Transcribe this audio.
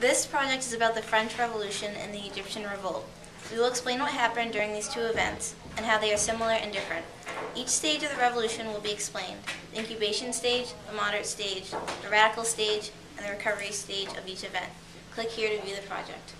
This project is about the French Revolution and the Egyptian Revolt. We will explain what happened during these two events and how they are similar and different. Each stage of the revolution will be explained the incubation stage, the moderate stage, the radical stage, and the recovery stage of each event. Click here to view the project.